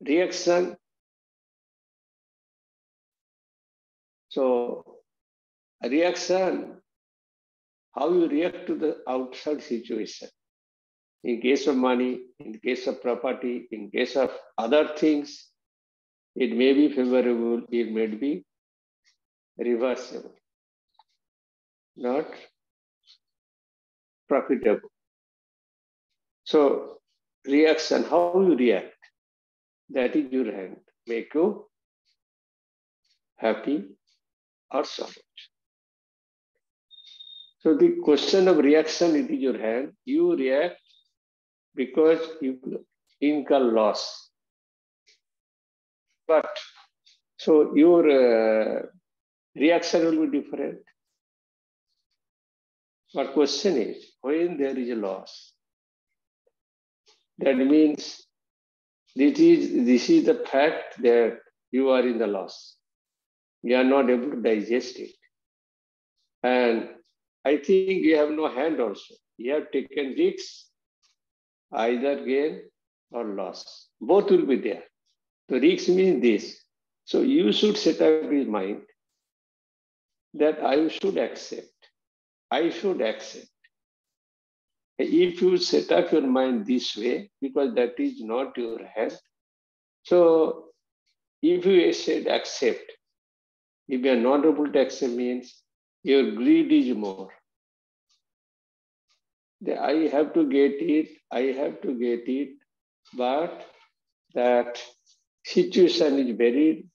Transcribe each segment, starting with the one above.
reaction. So reaction, how you react to the outside situation. In case of money, in case of property, in case of other things, it may be favorable, it may be reversible, not profitable. So reaction, how you react, that is your hand. Make you happy or sorrow. So the question of reaction, it is your hand. You react because you incur loss. But so your uh, reaction will be different. But question is, when there is a loss, that means this is, this is the fact that you are in the loss. You are not able to digest it. And I think you have no hand also. You have taken risks, either gain or loss. Both will be there. The risks means this. So you should set up your mind that I should accept. I should accept. If you set up your mind this way, because that is not your hand, so if you said accept, if you are not able to accept means your greed is more. I have to get it, I have to get it, but that situation is very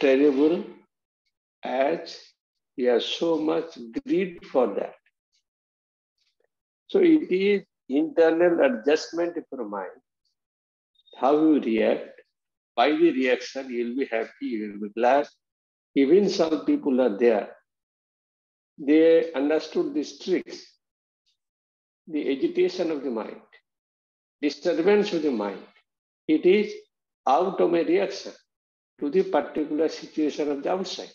terrible as we have so much greed for that. So it is internal adjustment of your mind, how you react. By the reaction, you'll be happy, you'll be glad. Even some people are there. They understood these tricks the agitation of the mind, disturbance of the mind. It is out of a reaction to the particular situation of the outside.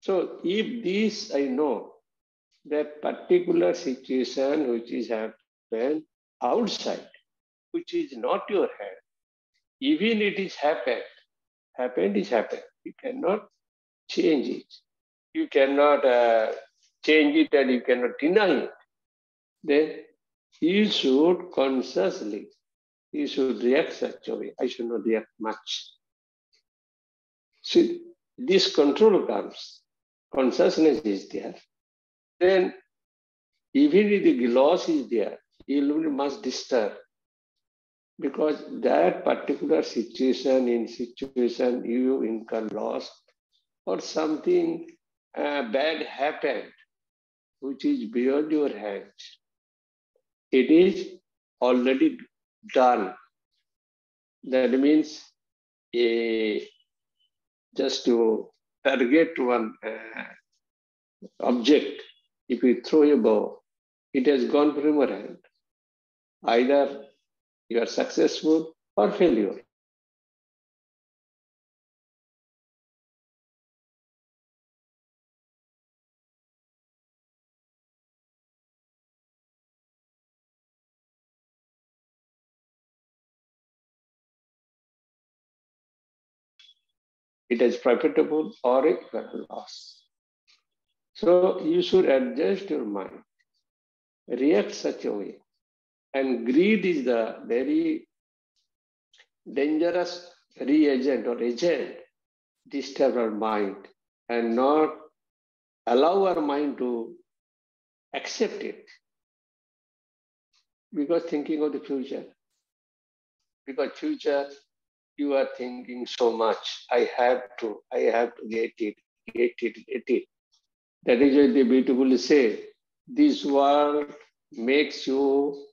So if this I know, that particular situation which is happened outside, which is not your hand, even it is happened, happened is happened. You cannot change it. You cannot uh, change it and you cannot deny it then you should consciously, you should react such a way. I should not react much. See, this control comes, consciousness is there, then even if the loss is there, you must disturb because that particular situation in situation you incur loss or something uh, bad happened which is beyond your hands it is already done. That means a, just to target one uh, object, if you throw a bow, it has gone from your hand. Either you are successful or failure. it is profitable or it will loss. So you should adjust your mind, react such a way. And greed is the very dangerous reagent or agent disturb our mind and not allow our mind to accept it because thinking of the future because future you are thinking so much. I have to, I have to get it, get it, get it. That is why they beautifully say, this world makes you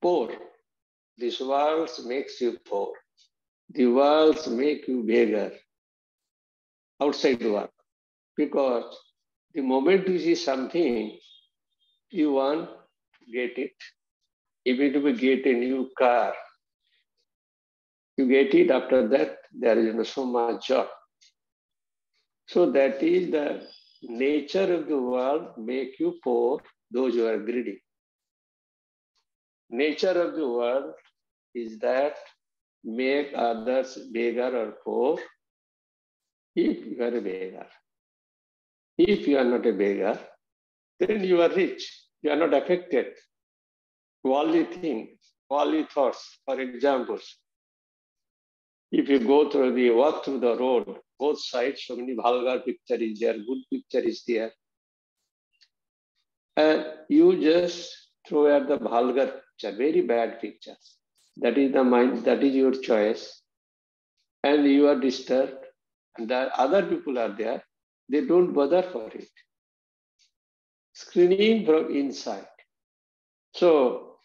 poor. This world makes you poor. The world make you beggar outside the world. Because the moment you see something, you want to get it. Even if you get a new car, you get it after that, there is no so much joy. So that is the nature of the world make you poor, those who are greedy. Nature of the world is that make others beggar or poor if you are a beggar. If you are not a beggar, then you are rich. You are not affected. Worldly things, worldly thoughts, for examples. If you go through the walk through the road, both sides, so many vulgar picture is there, good picture is there. And you just throw at the vulgar picture, very bad pictures. That is the mind, that is your choice. And you are disturbed. And the other people are there, they don't bother for it. Screening from inside. So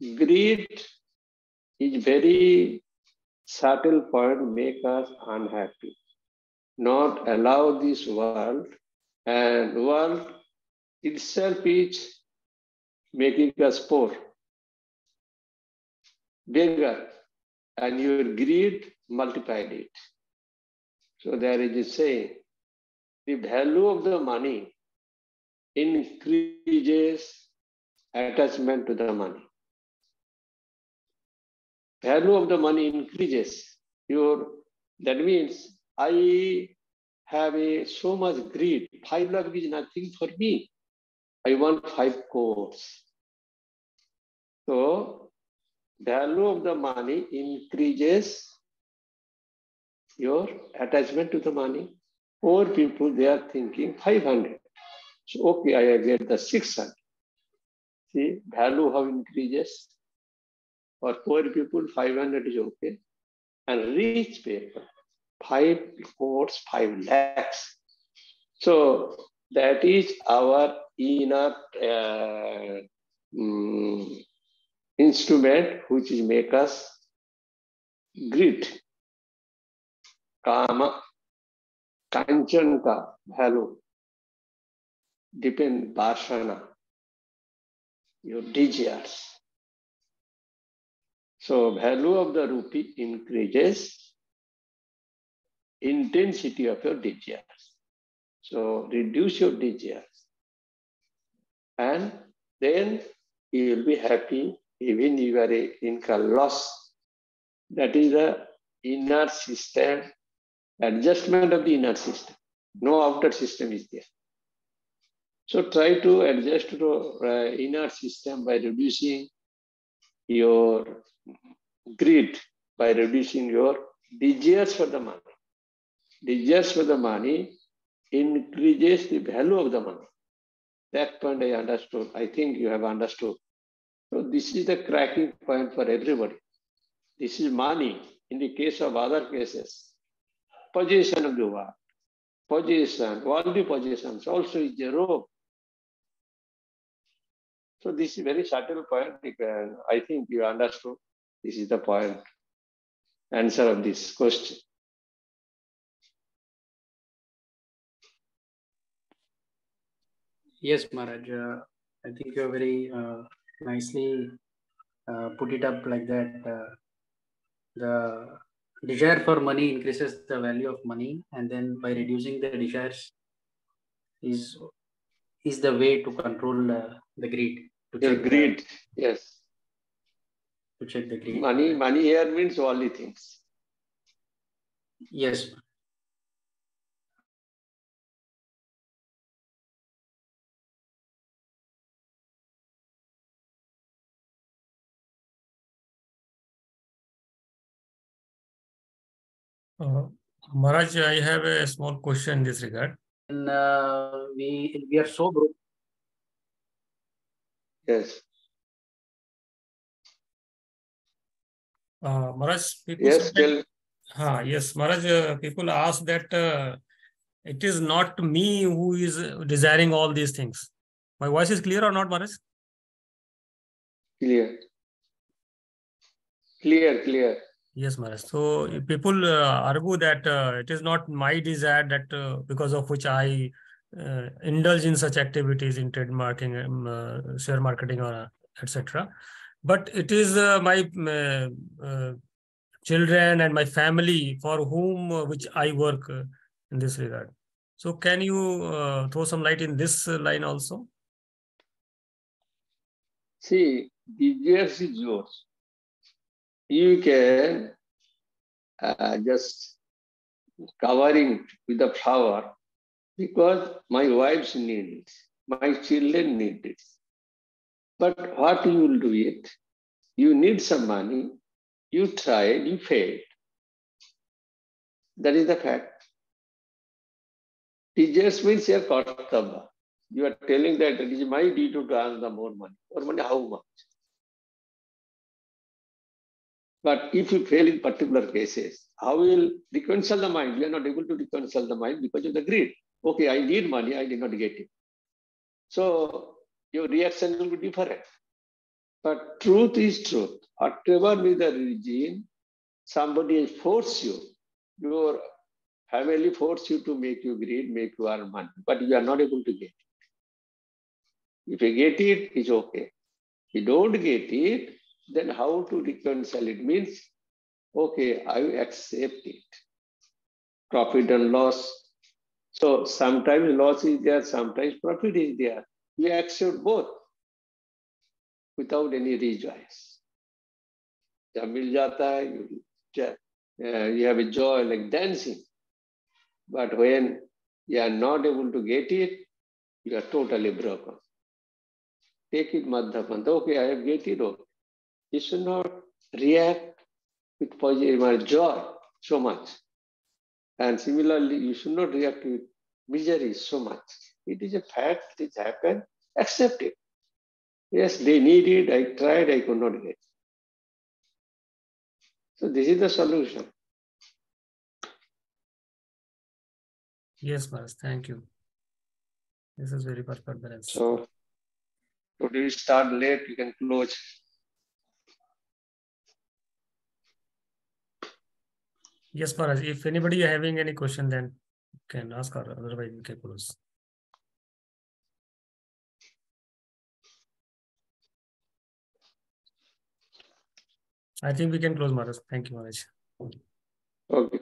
greed is very subtle point make us unhappy. Not allow this world and world itself is making us poor, beggar, and your greed multiplied it. So there is a saying, the value of the money increases attachment to the money. Value of the money increases. Your that means I have a so much greed. Five lakh is nothing for me. I want five crores. So value of the money increases your attachment to the money. Poor people, they are thinking 500. So, okay, I get the 600. See, value how increases. For poor people, 500 is okay. And rich people, 5 crores, 5 lakhs. So, that is our inner uh, um, instrument which is make us greed. Kama, kanchan ka value depend Bashana, your desires. So value of the rupee increases intensity of your desires. So reduce your desires. And then you will be happy even if you are in a loss. That is the inner system, adjustment of the inner system. No outer system is there. So try to adjust to uh, inner system by reducing your greed, by reducing your desires for the money. Desires for the money increases the value of the money. That point I understood. I think you have understood. So this is the cracking point for everybody. This is money. In the case of other cases, possession of the world, possession, worldly possessions also is a rope. So this is very subtle point. Uh, I think you understood. This is the point, answer of this question. Yes, Maharaj. Uh, I think you very uh, nicely uh, put it up like that. Uh, the desire for money increases the value of money, and then by reducing the desires is is the way to control uh, the greed. To the greed, yes. To check the greed. Money, money here means only things. Yes. Uh, Maharaj, I have a small question in this regard. And uh, we we are so broke. Yes. Uh, Maharaj, people yes, that, uh, yes, Maharaj, uh, people ask that uh, it is not me who is desiring all these things. My voice is clear or not, Maharaj? Clear. Clear, clear. Yes, Maharaj. So people uh, argue that uh, it is not my desire that uh, because of which I uh, indulge in such activities in trademarking, um, uh, share marketing, or etc. But it is uh, my uh, uh, children and my family for whom uh, which I work in this regard. So can you throw some light in this line also? See, the years is yours you can uh, just covering with the flower because my wife's need it, my children need it. But what you will do it? You need some money, you tried, you failed. That is the fact. It just means your kartava. You are telling that it is my duty to earn the more money. More money, how much? But if you fail in particular cases, how will reconcile the mind? You are not able to reconcile the mind because of the greed. Okay, I need money, I did not get it. So your reaction will be different. But truth is truth. Whatever be the reason, somebody has forced you, your family forced you to make you greed, make you earn money, but you are not able to get it. If you get it, it's okay. If you don't get it, then how to reconcile it means, okay, I accept it. Profit and loss. So sometimes loss is there, sometimes profit is there. You accept both without any rejoice. जब मिल जाता है you have a joy like dancing but when you are not able to get it you are totally broken take it madhyapan okay i have get it okay you should not react with positive or joy so much and similarly you should not react with misery so much it is a fact it happened accept it Yes, they need it. I tried, I could not get. So this is the solution. Yes, Maharaj, thank you. This is very perfect balance. So, so do you start late? You can close. Yes, Maharaj. If anybody having any question, then you can ask or otherwise we can close. I think we can close, Maharaj. Thank you, Maharaj. Okay.